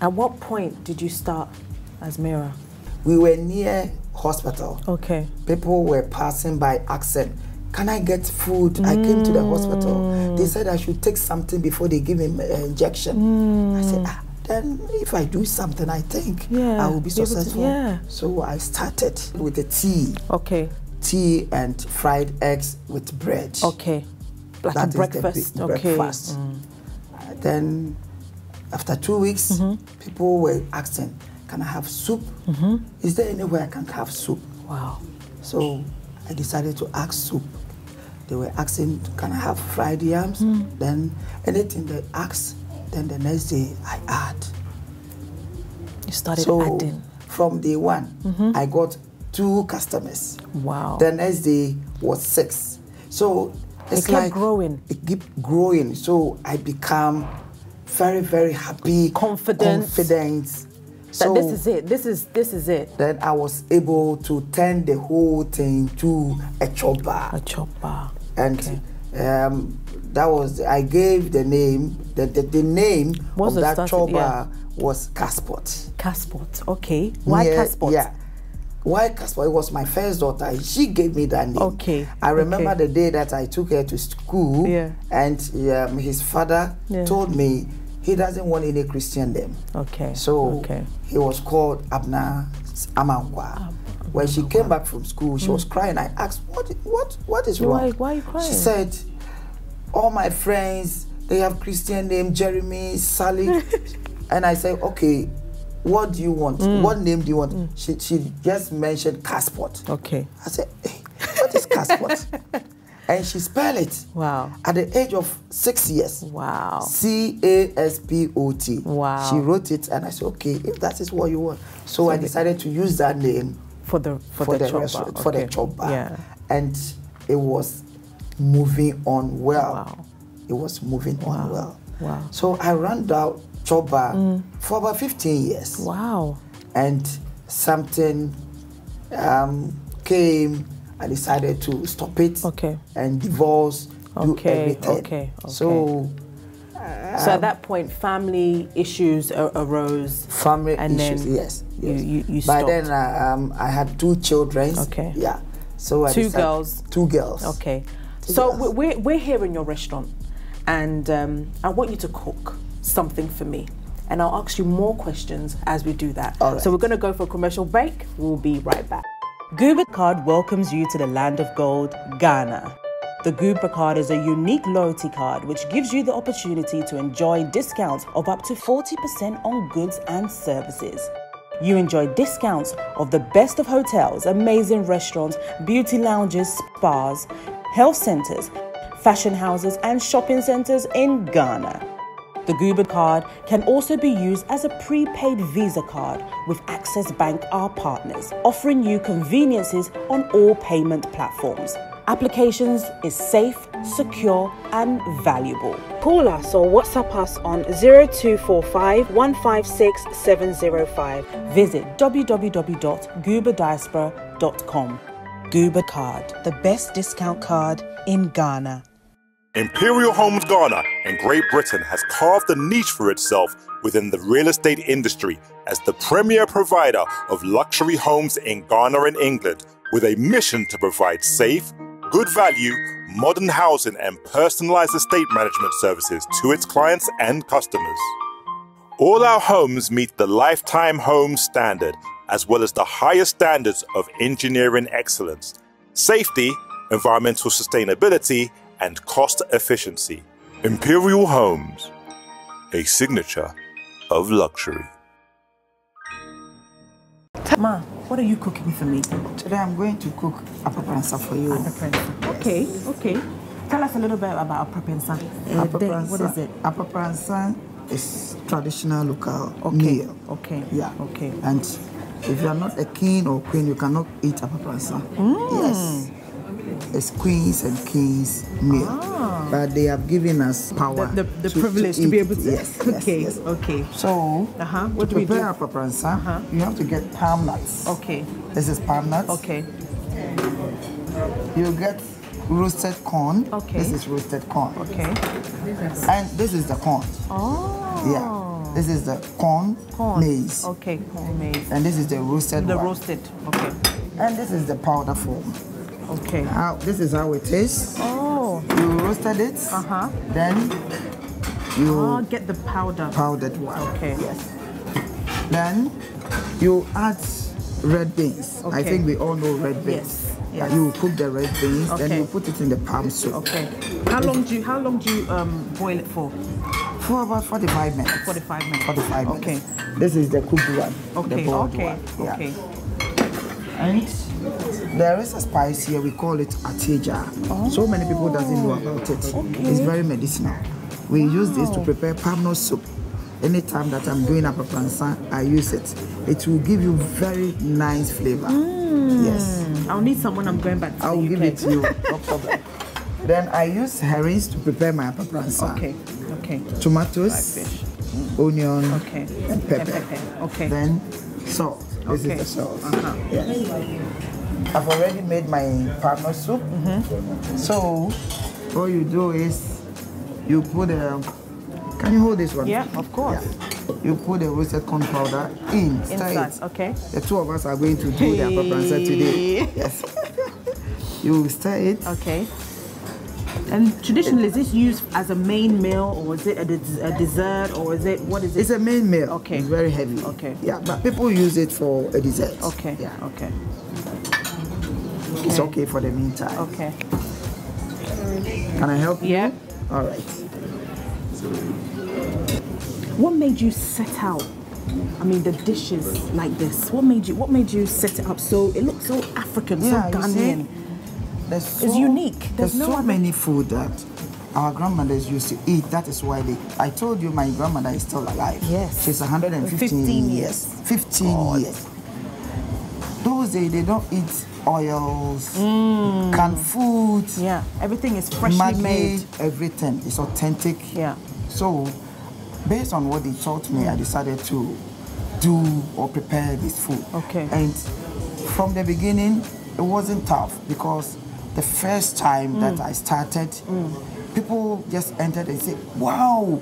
At what point did you start Azmera? We were near hospital. Okay. People were passing by asking, can I get food? Mm. I came to the hospital. They said I should take something before they give him an injection. Mm. I said, ah, then if I do something, I think yeah, I will be successful. To, yeah. So I started with the tea. Okay. Tea and fried eggs with bread. Okay. Like that a breakfast. Okay. breakfast. Mm. Then after two weeks, mm -hmm. people were asking, can I have soup? Mm -hmm. Is there anywhere I can have soup? Wow. So I decided to ask soup. They were asking, can I have fried yams? Mm. Then anything they asked, then the next day I add. You started so adding. From day one, mm -hmm. I got two customers. Wow. The next day was six. So it's it kept like growing. It kept growing. So I become very, very happy. Confident. Confident. That so this is it. This is this is it. Then I was able to turn the whole thing to a chopper. A chop bar. And okay. um, that was I gave the name the the, the name What's of that chop bar yeah. was Casport. Casport. Okay. Why yeah, Casport? Yeah. Why Casport? It was my first daughter. She gave me that name. Okay. I remember okay. the day that I took her to school. Yeah. And um, his father yeah. told me he doesn't want any Christian name. Okay. So okay. he was called Abna Amankwa. when she came back from school, she mm. was crying. I asked, "What? What? What is why, wrong?" Why are you crying? She said, "All my friends they have Christian name, Jeremy, Sally," and I said, "Okay." What do you want? Mm. What name do you want? Mm. She, she just mentioned Casport. Okay. I said, hey, what is Casport? and she spelled it. Wow. At the age of six years. Wow. C A S P O T. Wow. She wrote it, and I said, okay, if that is what you want. So, so I decided to use that name for the for, for the, the restaurant okay. for the bar. Yeah. And it was moving on well. Wow. It was moving wow. on well. Wow. So I ran chop bar mm. for about 15 years. Wow. And something um, came I decided to stop it okay. and divorce, okay. do everything. Okay. okay. So, so at that point, family issues arose. Family and issues, yes, yes. You, you, you By then, uh, um, I had two children. Okay. Yeah. So I two girls. Two girls. Okay. Two so girls. we're we're here in your restaurant, and um, I want you to cook something for me. And I'll ask you more questions as we do that. All right. So we're going to go for a commercial break. We'll be right back. Guba Card welcomes you to the land of gold, Ghana. The Guba Card is a unique loyalty card which gives you the opportunity to enjoy discounts of up to 40% on goods and services. You enjoy discounts of the best of hotels, amazing restaurants, beauty lounges, spas, health centers, fashion houses, and shopping centers in Ghana. The Guba card can also be used as a prepaid Visa card with Access Bank, our partners, offering you conveniences on all payment platforms. Applications is safe, secure, and valuable. Call us or WhatsApp us on 0245 156 705. Visit www.gubadiaspora.com. Guba Card, the best discount card in Ghana. Imperial Homes Ghana and Great Britain has carved a niche for itself within the real estate industry as the premier provider of luxury homes in Ghana and England with a mission to provide safe, good value, modern housing and personalized estate management services to its clients and customers. All our homes meet the Lifetime Home Standard as well as the highest standards of engineering excellence, safety, environmental sustainability, and cost efficiency. Imperial Homes, a signature of luxury. Ma, what are you cooking for me? Today I'm going to cook apapransa for you. Apapransa. Okay, okay. Tell us a little bit about apapransa. Uh, apapransa. What is it? Apapransa is traditional local okay. meal. Okay. Yeah. Okay. And if you are not a king or queen, you cannot eat apapransa. Mm. Yes it's queens and kings meal. Ah. But they have given us power. The, the, the to, privilege to, to, be able to. Yes. okay. Yes. Okay. So, uh-huh. what to do we do? prepare apapransa, uh-huh. you have to get palm nuts. Okay. This is palm nuts. Okay. You get roasted corn. Okay. This is roasted corn. Okay. And this is the corn. Oh. Yeah. This is the corn, Corn. maize. Okay, corn maize. And this is the roasted The one. roasted. Okay. And this is the powder form. Okay. How, this is how it is. Oh. You roasted it. Uh-huh. Then you I'll get the powder. powdered one. Okay. Yes. Then you add red beans. Okay. I think we all know red beans. Yes, yes. You cook the red beans, then you put it in the palm soup Okay. How long do you how long do you um boil it for? for about 45 minutes. 45 minutes. 45 minutes. Okay. This is the cooked one. Okay. The Okay. one. Yeah. Okay. And there is a spice here, we call it atija. So oh. many people doesn't know about it. It's very medicinal. We use this to prepare palm soup. Anytime that I'm doing apapransa, I use it. It will give you very nice flavor. Hmm. Yes. I'll need someone I'm going back to I'll give it to you, no problem. Then I use herrings to prepare my papansa. Okay. Okay. Tomatoes, Fish. onion, Okay. and pepper. And pepper. Okay. Then salt. This Okay. is the salt. Uh-huh. Yes. I've already made my palm nut soup. Mm-hmm. So all you do is you put a. Can you hold this one? Yeah, of course. Yeah. You put the roasted corn powder in. stir Inside. Okay. The two of us are going to do the papansa today. Yes. you stir it. Okay. And traditionally, is this used as a main meal, or is it a, des- a dessert, or is it what is it? It's a main meal. Okay. It's very heavy. Okay. Yeah, but people use it for a dessert. okay. Yeah. Okay. It's okay for the meantime. Okay. Can I help you? Yeah. All right. What made you set out? I mean, the dishes like this. What made you? What made you set it up so it looks so African, Yeah, so? Ghanaian? So, It's unique. There's There's, no so other- many food that our grandmothers used to eat. That is why they. I told you my grandmother is still alive. Yes. She's 115 15 years. years. 15 years. Those days they don't eat oils, Mm. canned food, Yeah, everything is freshly Maggi, made. everything is authentic. Yeah. So, based on what they taught me, I decided to do or prepare this food. Okay. And from the beginning, it wasn't tough because the first time that Mm. I started, people just entered and said, "Wow."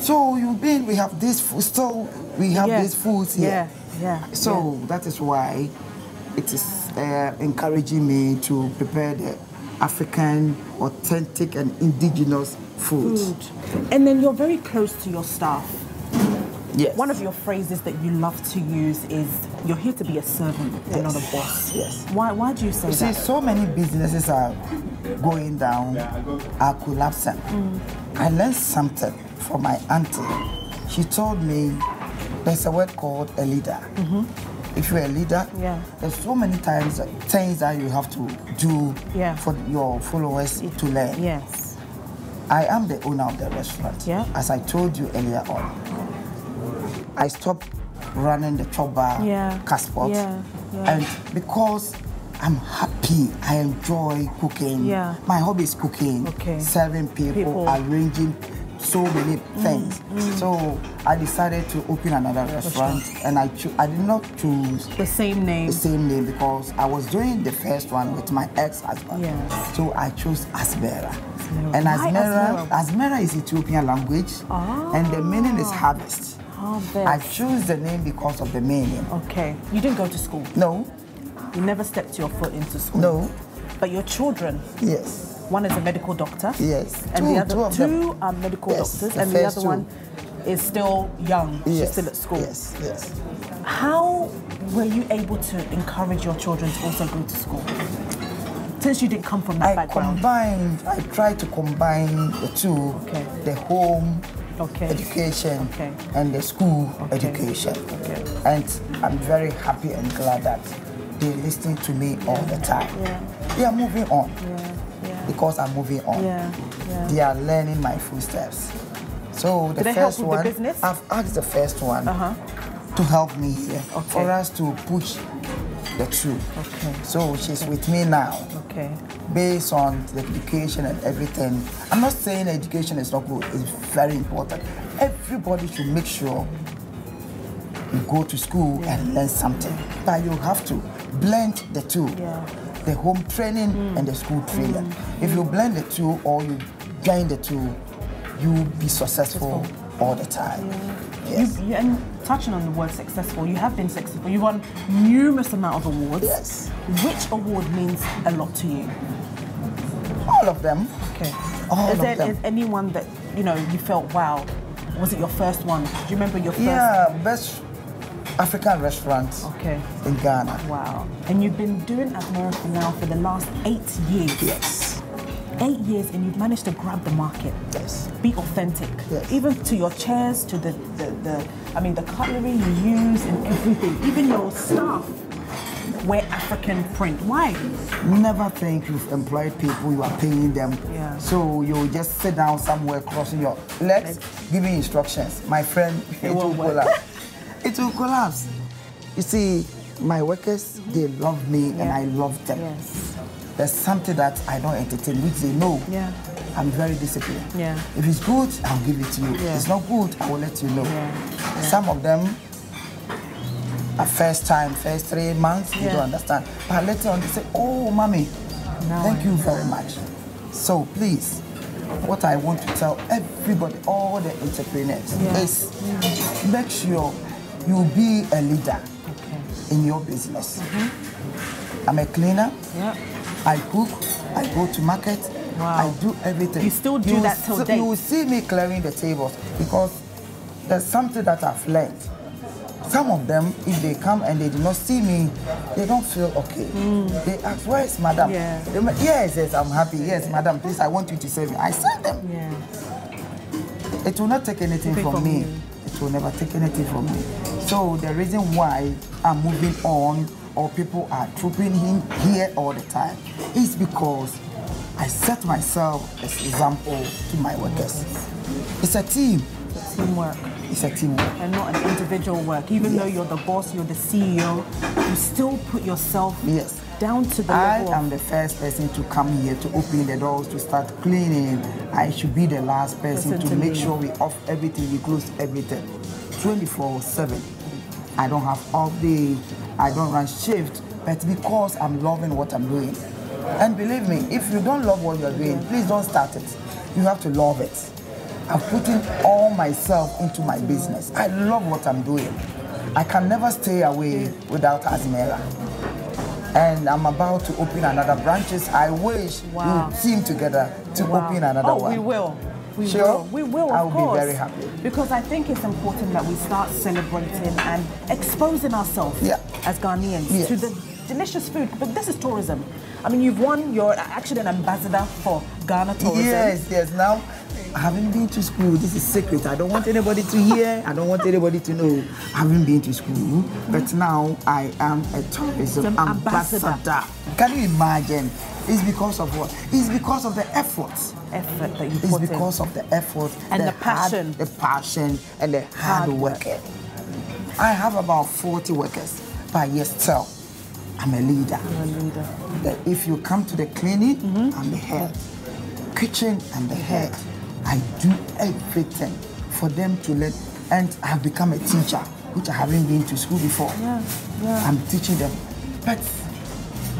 So you mean we have this food? Still, we have Yeah. these foods here. Yeah, yeah, So that is why it is uh, encouraging me to prepare the African, authentic, and indigenous food. Food. And then you're very close to your staff. Yes. One of your phrases that you love to use is "You're here to be a servant and not a boss." Yes. Why? Why do you say You see, so many businesses are going down, are collapsing. I learned something from my auntie. She told me there's a word called a leader. Mm-hmm. If you're a leader, Yeah. there's so many times things that you have to do Yeah. for your followers to learn. Yes. I am the owner of the restaurant. Yeah. As I told you earlier on, I stopped running the chop bar, Yeah. Casport, Yeah, yeah. and because I'm happy, I enjoy cooking. Yeah. My hobby is cooking, Okay. serving people, People. Mm, arranging so many things. So I decided to open another restaurant, and I I did not choose The same name. the same name because I was doing the first one with my ex-husband. Yes. So I chose Azmera. Azmera. And Azmera, Azmera? Azmera is Ethiopian language, and the meaning is harvest. Oh, Harvest. I chose the name because of the meaning. Okay. You didn't go to school. No, You never stepped your foot into school. no, But your children, yes, one is a medical doctor. yes. And two, the other two two are medical Yes, doctors, the and the other two. one is still young. She's still at school. Yes, yes. How were you able to encourage your children to also go to school? Since you didn't come from that I background. combined, I tried to combine the two, Okay. the home Okay. education Okay. and the school Okay. education. Okay. And I'm very happy and glad that they're listening to me all the time. Yeah. They are moving on Yeah. Because I'm moving on. Yeah. Yeah. They are learning my footsteps. So the help first the one, business? I've asked the first one Uh-huh. to help me here Okay. for us to push the. Okay. So she's with me now Okay. Based on the education and everything. I'm not saying education is not good, it's very important. Everybody should make sure you go to school and learn something. But you have to blend the two. Yeah. The home training mm. and the school training. Mm. If you blend the two or you join the two, you will be successful all the time. Yes. You, you, and touching on the word successful, you have been successful. You've won numerous amount of awards. Yes. Which award means a lot to you? All of them. Okay. All is of there them. is anyone that you know you felt wow? Was it your first one? Do you remember your first? Yeah, best African restaurant Okay. in Ghana. Wow. And you've been doing Admiralty now for the last eight years. Yes. Eight years, and you've managed to grab the market. Yes. Be authentic. Yes. Even to your chairs, to the, the, the, I mean, the cutlery you use and everything. Even your staff wear African print. Why? Never think you've employed people, you are paying them. Yeah. So you just sit down somewhere, crossing your legs, giving instructions. My friend, it, will won't collapse. it will collapse. You see, my workers, they love me and I love them. Yes. There's something that I don't entertain, which they know. Yeah. I'm very disciplined. Yeah. If it's good, I'll give it to you. Yeah. If it's not good, I will let you know. Yeah. Some of them, at first time, first three months, you don't understand. But later on, they say, Oh, mommy, Now thank you very much. So please, what I want to tell everybody, all the entrepreneurs, is make sure you be a leader Okay. in your business. Mm-hmm. I'm a cleaner. Yeah. I cook, I go to market, Wow. I do everything. You still do will that till date? You will see me clearing the tables because there's something that I've learned. Some of them, if they come and they do not see me, they don't feel okay. They ask, where is madam? Mm. Yeah. They yes, yes, I'm happy. Yes, madam, please, I want you to serve me. I serve them. Yeah. It will not take anything from, from me. you. It will never take anything from me. So the reason why I'm moving on or people are trooping him here all the time is because I set myself as example to my workers. It's a team. Teamwork. It's a teamwork. and not an individual work. Even though you're the boss, you're the CEO, you still put yourself Yes. down to the I level. am the first person to come here to open the doors to start cleaning. I should be the last person Person to to make sure we off everything, we close everything. 24 7. I don't have off day, I don't run shift, but because I'm loving what I'm doing. And believe me, if you don't love what you're doing, please don't start it. You have to love it. I'm putting all myself into my business. I love what I'm doing. I can never stay away without Azmera and I'm about to open another branches. I wish Wow. we team together to Wow. open another oh, one. we will. We Sure? will. We will. I of will be course. very happy. Because I think it's important that we start celebrating and exposing ourselves Yeah. as Ghanaians Yes. to the delicious food. But this is tourism. I mean, you've won. You're actually an ambassador for Ghana tourism. Yes, yes. Now, I haven't been to school. This is secret. I don't want anybody to hear. I don't want anybody to know. I haven't been to school. But now I am a tourism ambassador. ambassador. Can you imagine? It's because of what? It's because of the effort. Effort that you It's put because of the effort And the hard- passion. the passion, and the hard, Hard work. work. I have about 40 workers, but yes, still, I'm a leader. in. You're a leader. That if you come to the clinic, Mm-hmm. I'm the head. Kitchen, I'm the head. I do everything for them to learn, and I've become a teacher, which I haven't been to school before. Yeah, yeah. I'm teaching them, but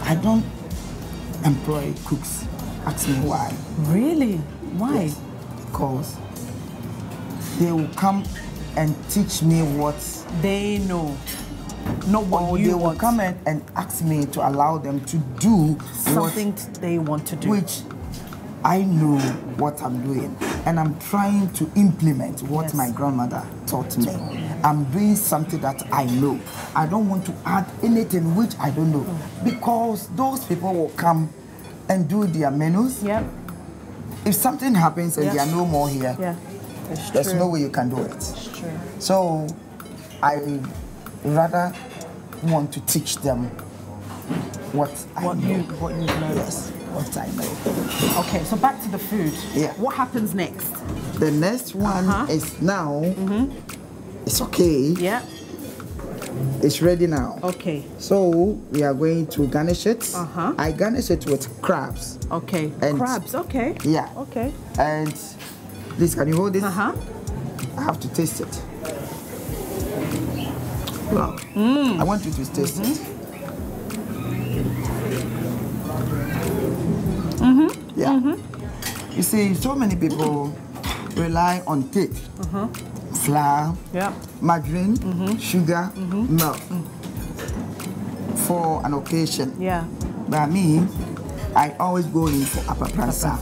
I don't employ cooks. Ask me why Really? Why? because they will come and teach me what They know. Not what or you they will want. come and, and ask me to allow them to do Something t- they want to do. which I know what I'm doing and I'm trying to implement what Yes. my grandmother taught me. I'm doing something that I know. I don't want to add anything which I don't know because those people will come and do their menus. yeah. If something happens and Yeah. they are no more here, Yeah. It's there's true. no way you can do it. So I rather want to teach them what I What know. you what you've learned. Yes, what I know. Okay, so back to the food. Yeah. What happens next? The next one Uh-huh. is now. It's okay. Yeah. It's ready now. Okay. So we are going to garnish it. Uh-huh. I garnish it with crabs. Okay. And- Crabs. Okay. Yeah. Okay. And please, can you hold this? Uh huh. I have to taste it. Wow. Mm. I want you to taste it. You see, so many people rely on taste uh-huh. flour, Yeah. margarine, Mm-hmm. sugar, mm-hmm. milk for an occasion. Yeah. But me, I always go in for apapransa.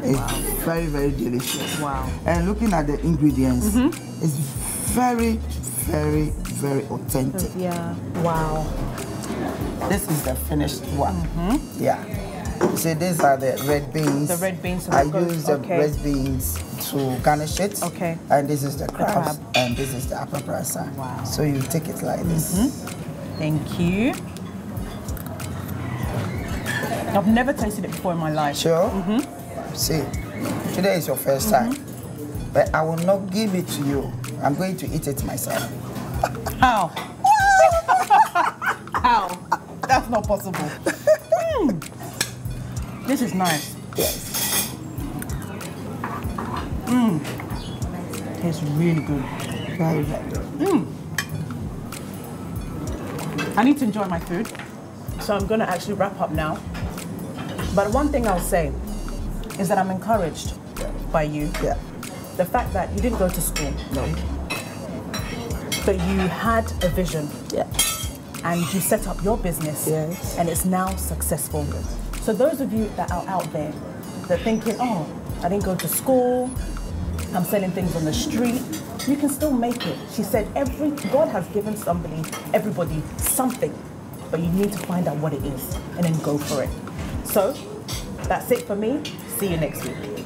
It's very, very delicious. Wow. And looking at the ingredients, mm-hmm. it's very, very, very authentic. Yeah. Wow. This is the finished one. Mm-hmm. Yeah. So these are the red beans. The red beans, I use the okay. red beans to garnish it. Okay. And this is the crabs, crab. and this is the apapransa. Wow. So you take it like this. Mm-hmm. Thank you. I've never tasted it before in my life. Sure. Mm-hmm. See, today is your first mm-hmm. time, but I will not give it to you. I'm going to eat it myself. How? How? That's not possible. This is nice. Yes. Mmm. Tastes really good. Very, very good. Mmm. I need to enjoy my food, so I'm going to actually wrap up now. But one thing I'll say is that I'm encouraged by you. Yeah. The fact that you didn't go to school, No. but you had a vision Yeah. and you set up your business Yes. and it's now successful. So those of you that are out there that thinking, oh, I didn't go to school, I'm selling things on the street, you can still make it. She said every God has given somebody, everybody something, but you need to find out what it is and then go for it. So that's it for me. See you next week.